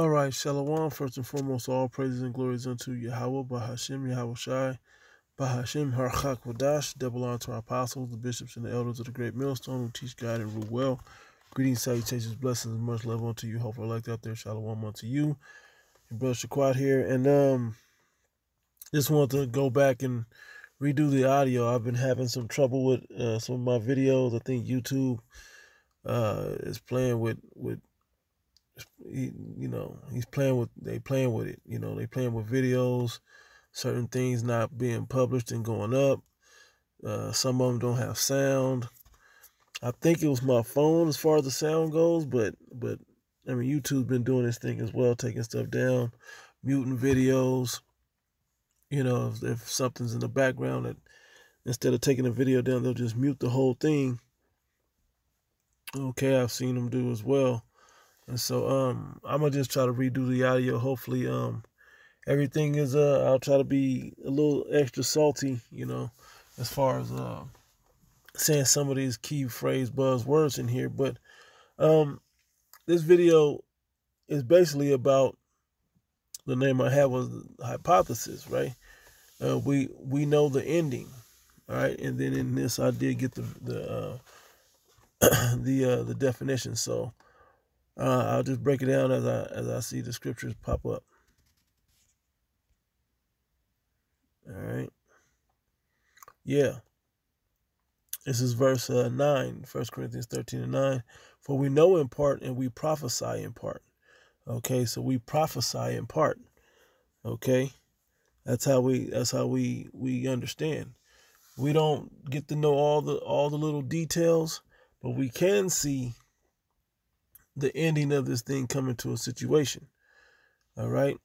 All right, Shalom. First and foremost, all praises and glories unto Yahweh, Bahashim, Yahweh Shai, Bahashim, Harchak Wadash, double honor to our apostles, the bishops, and the elders of the great millstone who teach God and rule well. Greetings, salutations, blessings, and much love unto you. Hopefully, like out there, Shalom unto you. Your brother Shaquat here. And um, just want to go back and redo the audio. I've been having some trouble with uh, some of my videos. I think YouTube uh, is playing with with he, you know, he's playing with they playing with it. You know, they playing with videos, certain things not being published and going up. Uh, some of them don't have sound. I think it was my phone as far as the sound goes, but but I mean YouTube's been doing this thing as well, taking stuff down, muting videos. You know, if, if something's in the background that instead of taking the video down, they'll just mute the whole thing. Okay, I've seen them do as well. And so um I'm gonna just try to redo the audio. Hopefully um everything is uh I'll try to be a little extra salty, you know, as far as uh saying some of these key phrase buzzwords in here. But um this video is basically about the name I have was hypothesis, right? Uh, we we know the ending, all right, and then in this I did get the the uh, the uh, the definition. So uh, I'll just break it down as I as I see the scriptures pop up. All right. Yeah. This is verse uh, 9, 1 Corinthians 13 and 9. For we know in part and we prophesy in part. Okay, so we prophesy in part. Okay. That's how we that's how we we understand. We don't get to know all the all the little details, but we can see the ending of this thing coming to a situation. All right.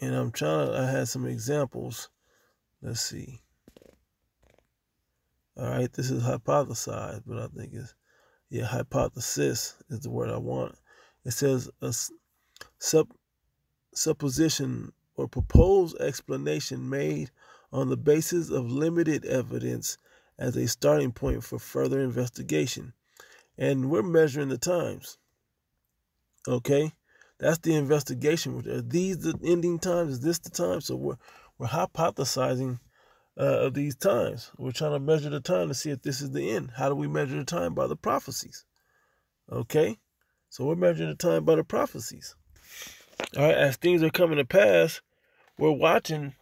And I'm trying to, I had some examples. Let's see. All right. This is hypothesized, but I think it's, yeah, hypothesis is the word I want. It says a sup, supposition or proposed explanation made on the basis of limited evidence as a starting point for further investigation and we're measuring the times. Okay, that's the investigation. Are these the ending times? Is this the time? So we're we're hypothesizing uh, of these times. We're trying to measure the time to see if this is the end. How do we measure the time by the prophecies? Okay, so we're measuring the time by the prophecies. All right, as things are coming to pass, we're watching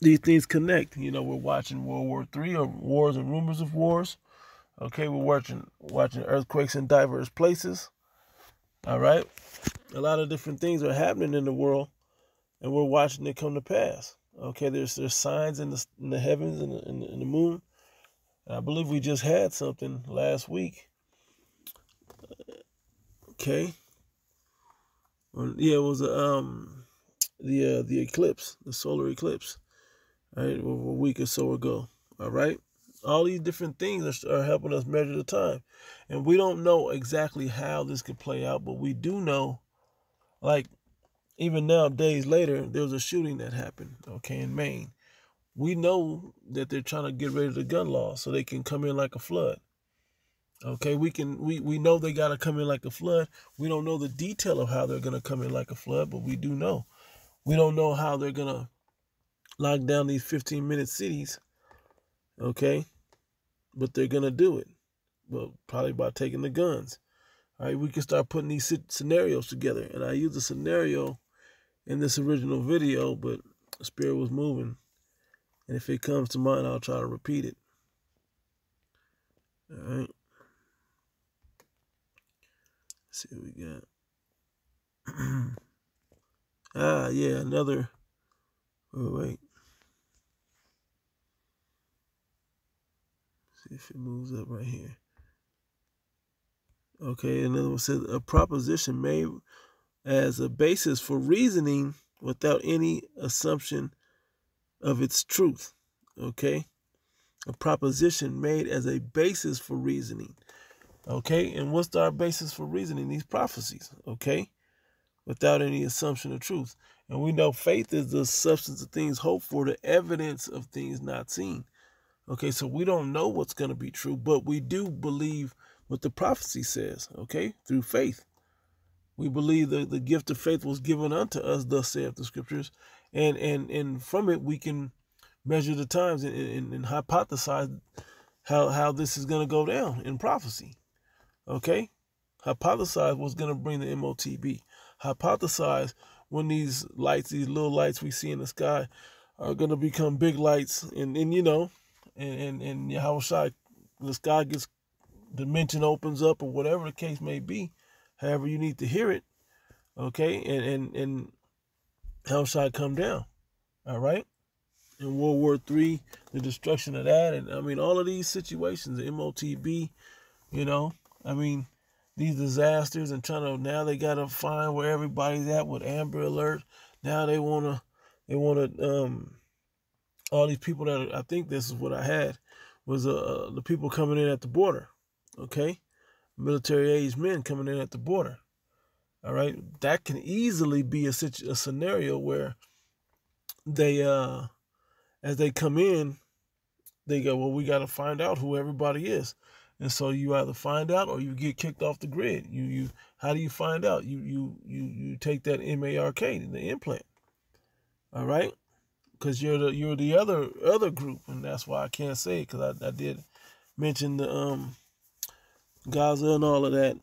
these things connect. You know, we're watching World War Three or wars and rumors of wars. Okay, we're watching watching earthquakes in diverse places. All right, a lot of different things are happening in the world, and we're watching it come to pass. Okay, there's there's signs in the in the heavens and in, in, in the moon. I believe we just had something last week. Okay. Yeah, it was um the uh, the eclipse, the solar eclipse, right, a week or so ago. All right all these different things are, are, helping us measure the time. And we don't know exactly how this could play out but we do know like even now days later there was a shooting that happened okay in maine. We know that they're trying to get rid of the gun law so they can come in like a flood okay? We can we, we know they got to come in like a flood. We don't know the detail of how they're going to come in like a flood but we do know. We don't know how they're going to lock down these 15 minute cities okay but they're gonna do it. Well, probably by taking the guns. All right, we can start putting these scenarios together. And I used a scenario in this original video, but the spirit was moving. And if it comes to mind, I'll try to repeat it. All right. Let's see what we got. ah, yeah, another. Oh, wait. If it moves up right here. Okay, another one says a proposition made as a basis for reasoning without any assumption of its truth. Okay, a proposition made as a basis for reasoning. Okay, and what's our basis for reasoning? These prophecies. Okay, without any assumption of truth. And we know faith is the substance of things hoped for, the evidence of things not seen. Okay, so we don't know what's going to be true, but we do believe what the prophecy says, okay, through faith. We believe that the gift of faith was given unto us, thus saith the scriptures, and and and from it we can measure the times and, and, and hypothesize how how this is going to go down in prophecy. Okay, hypothesize what's going to bring the MOTB. Hypothesize when these lights, these little lights we see in the sky, are going to become big lights, and and you know, and and and how shall the sky gets dimension opens up or whatever the case may be, however you need to hear it, okay, and and and I come down, all right? In World War Three, the destruction of that, and I mean all of these situations, the MOTB, you know, I mean these disasters and trying to now they got to find where everybody's at with Amber Alert. Now they want to they want to um all these people that I think this is what I had was uh the people coming in at the border okay? Military age men coming in at the border. All right, that can easily be a, situ- a scenario where they, uh, as they come in, they go, well, we got to find out who everybody is, and so you either find out or you get kicked off the grid. You, you, how do you find out? You, you, you, you take that MARK, the implant. All right, because you're the you're the other other group, and that's why I can't say it because I, I did mention the um Gaza and all of that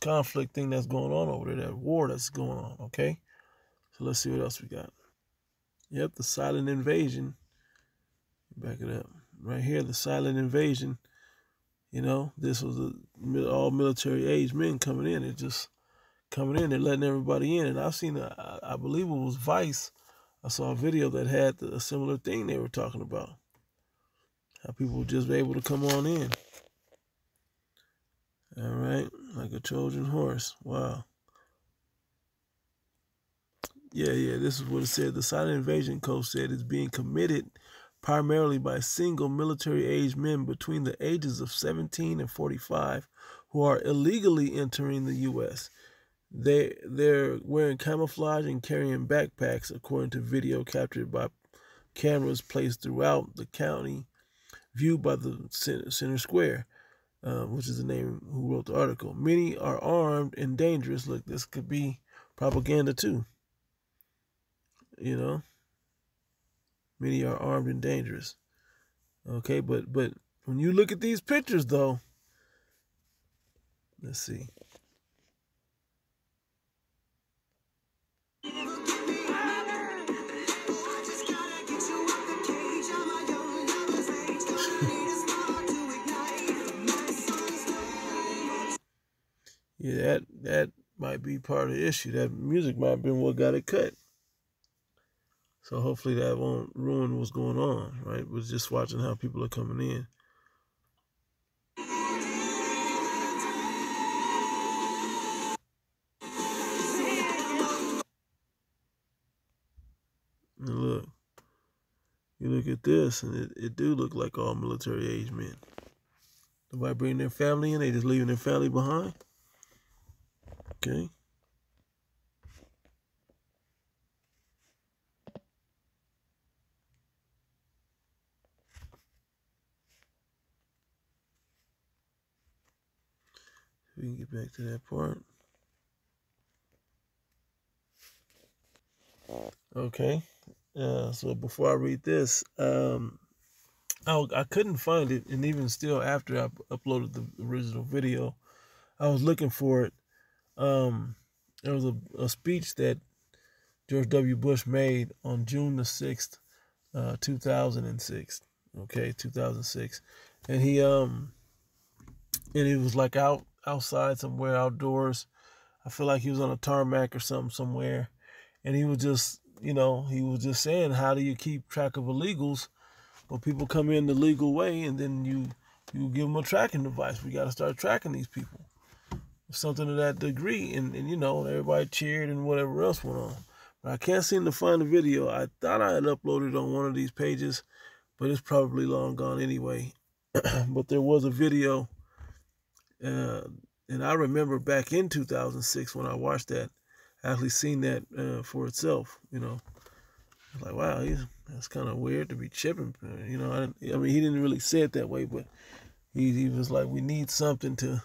conflict thing that's going on over there, that war that's going on, okay? So let's see what else we got. Yep, the silent invasion. Back it up. Right here, the silent invasion. You know, this was a, all military age men coming in. They're just coming in. They're letting everybody in. And I've seen, I believe it was Vice. I saw a video that had a similar thing they were talking about. How people were just able to come on in. All right, like a Trojan horse. Wow. Yeah, yeah, this is what it said. The silent invasion coach said is being committed primarily by single military age men between the ages of 17 and 45 who are illegally entering the U.S. They, they're wearing camouflage and carrying backpacks, according to video captured by cameras placed throughout the county, viewed by the center square uh, which is the name who wrote the article. Many are armed and dangerous. Look, this could be propaganda too. You know, many are armed and dangerous. Okay, but but when you look at these pictures, though, let's see. Yeah, that that might be part of the issue. That music might have been what got it cut. So hopefully that won't ruin what's going on, right? We're just watching how people are coming in. And look, you look at this, and it, it do look like all military age men. Nobody bring their family in, they just leaving their family behind. Okay. We can get back to that part. Okay. Uh, so before I read this, um, I, I couldn't find it, and even still after I uploaded the original video, I was looking for it, um, there was a, a speech that George W. Bush made on June the 6th, uh, 2006. Okay, 2006. And he, um, and he was like out outside somewhere outdoors. I feel like he was on a tarmac or something somewhere. And he was just, you know, he was just saying, how do you keep track of illegals? Well, people come in the legal way and then you, you give them a tracking device. We got to start tracking these people something to that degree, and, and you know, everybody cheered and whatever else went on. But I can't seem to find the video. I thought I had uploaded on one of these pages, but it's probably long gone anyway. but there was a video, uh, and I remember back in 2006 when I watched that, actually seen that uh, for itself. You know, like wow, he's that's kind of weird to be chipping. You know, I, I mean, he didn't really say it that way, but he he was like, we need something to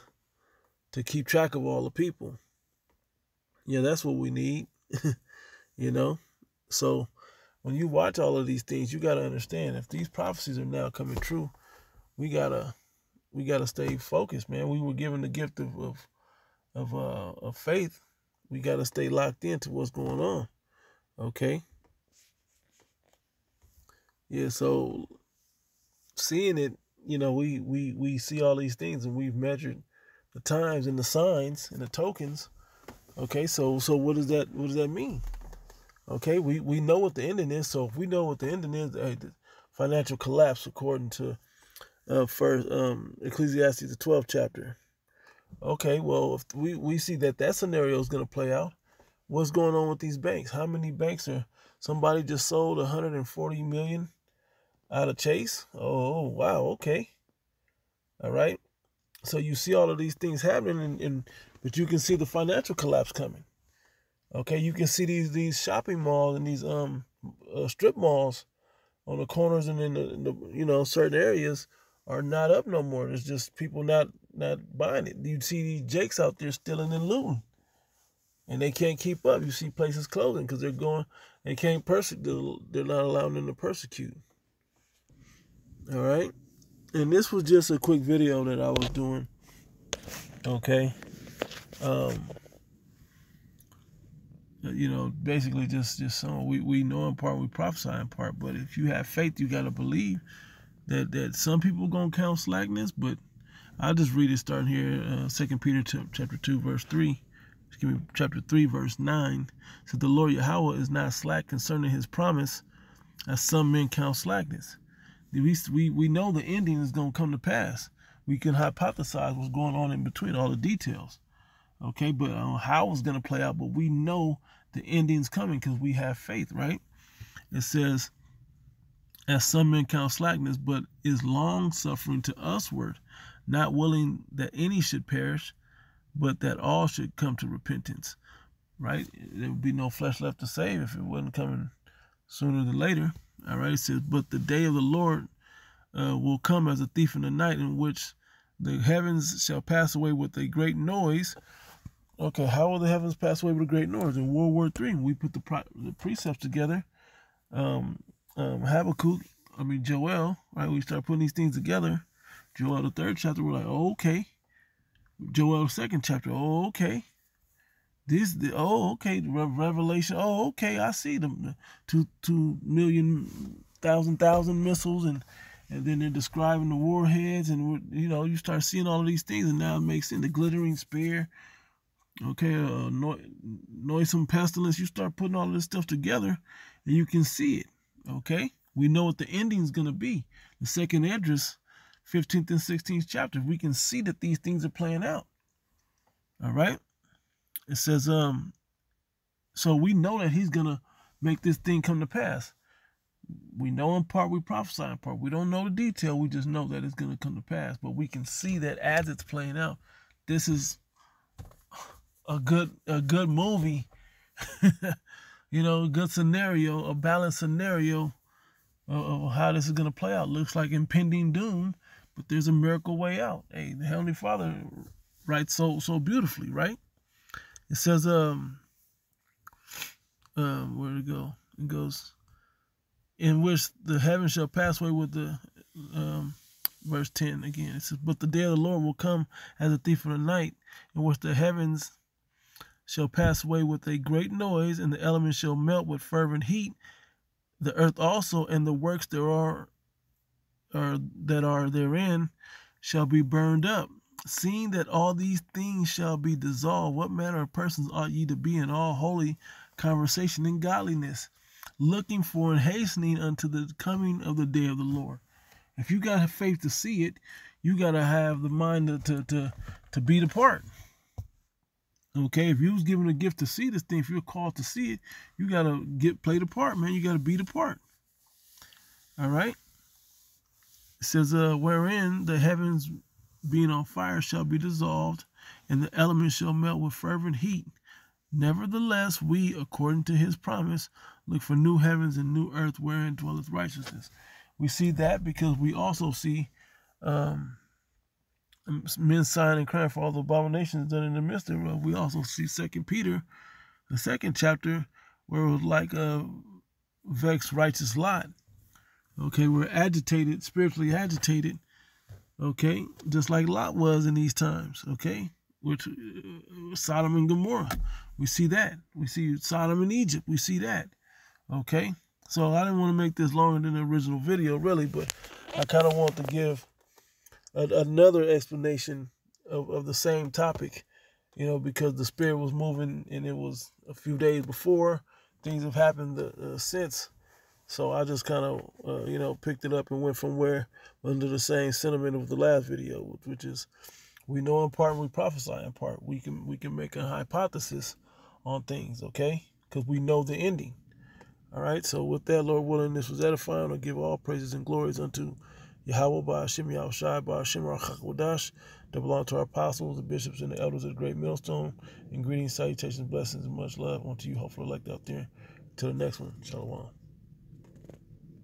to keep track of all the people. Yeah, that's what we need. you know? So when you watch all of these things, you gotta understand if these prophecies are now coming true, we gotta we gotta stay focused, man. We were given the gift of of of, uh, of faith. We gotta stay locked into what's going on. Okay. Yeah, so seeing it, you know, we we we see all these things and we've measured the times and the signs and the tokens. Okay, so so what does that what does that mean? Okay, we we know what the ending is. So if we know what the ending is, uh, the financial collapse according to uh, first um, Ecclesiastes the 12th chapter. Okay, well if we we see that that scenario is going to play out, what's going on with these banks? How many banks are somebody just sold 140 million out of Chase? Oh wow, okay, all right. So you see all of these things happening, and, and but you can see the financial collapse coming. Okay, you can see these these shopping malls and these um uh, strip malls on the corners and in the, in the, you know certain areas are not up no more. It's just people not not buying it. You see these jakes out there stealing and looting, and they can't keep up. You see places closing because they're going. They can't persecute. They're not allowing them to persecute. All right. And this was just a quick video that I was doing. Okay. Um, you know, basically just just some we, we know in part, we prophesy in part. But if you have faith, you gotta believe that that some people gonna count slackness. But I'll just read it starting here, uh, Second Peter chapter two, verse three. Excuse me, chapter three, verse nine. Says the Lord Yahweh is not slack concerning His promise, as some men count slackness we, we, we know the ending is going to come to pass. We can hypothesize what's going on in between, all the details. Okay, but uh, how it's going to play out, but we know the ending's coming because we have faith, right? It says, as some men count slackness, but is long suffering to usward, not willing that any should perish, but that all should come to repentance. Right? There would be no flesh left to save if it wasn't coming sooner than later. All right, it says, but the day of the Lord uh, will come as a thief in the night, in which the heavens shall pass away with a great noise. Okay, how will the heavens pass away with a great noise? In World War Three, we put the, the precepts together. Um, um, Habakkuk, I mean Joel, right? We start putting these things together. Joel the third chapter, we're like, oh, okay. Joel the second chapter, oh, okay. This, the, oh, okay, Revelation, oh, okay, I see them, two, two million, thousand, thousand missiles, and and then they're describing the warheads, and you know, you start seeing all of these things, and now it makes sense. The glittering spear, okay, uh, no, noisome pestilence. You start putting all this stuff together, and you can see it. Okay, we know what the ending is going to be. The second Esdras, 15th and 16th chapter, we can see that these things are playing out. All right. It says, um, so we know that he's gonna make this thing come to pass. We know in part, we prophesy in part. We don't know the detail. We just know that it's gonna come to pass. But we can see that as it's playing out, this is a good a good movie. you know, a good scenario, a balanced scenario of, of how this is gonna play out. Looks like impending doom, but there's a miracle way out. Hey, the Heavenly Father writes so so beautifully, right? It says, um, um, where to go? It goes, in which the heavens shall pass away with the, um, verse 10 again. It says, But the day of the Lord will come as a thief in the night, in which the heavens shall pass away with a great noise, and the elements shall melt with fervent heat. The earth also and the works there are, are that are therein shall be burned up. Seeing that all these things shall be dissolved, what manner of persons ought ye to be in all holy conversation and godliness, looking for and hastening unto the coming of the day of the Lord? If you got faith to see it, you got to have the mind to, to, to, to be the part. Okay, if you was given a gift to see this thing, if you're called to see it, you gotta get play the part, man. You gotta be the part. All right. It says, uh, wherein the heavens being on fire shall be dissolved, and the elements shall melt with fervent heat. Nevertheless, we, according to his promise, look for new heavens and new earth wherein dwelleth righteousness. We see that because we also see um, men sighing and crying for all the abominations done in the midst thereof. We also see Second Peter, the second chapter, where it was like a vexed righteous lot. Okay, we're agitated, spiritually agitated. Okay, just like Lot was in these times. Okay, which uh, Sodom and Gomorrah, we see that. We see Sodom and Egypt. We see that. Okay, so I didn't want to make this longer than the original video, really, but I kind of want to give a, another explanation of, of the same topic, you know, because the spirit was moving and it was a few days before. Things have happened uh, since. So I just kind of, uh, you know, picked it up and went from where under the same sentiment of the last video, which is we know in part, we prophesy in part. We can we can make a hypothesis on things, okay? Because we know the ending. All right. So with that, Lord willing, this was edifying. I give all praises and glories unto Yahweh by Hashem Yahushai by Hashem Rachak that belong to our apostles, the bishops, and the elders of the great millstone. And greetings, salutations, blessings, and much love unto you, hopefully elect out there. Till the next one. Shalom.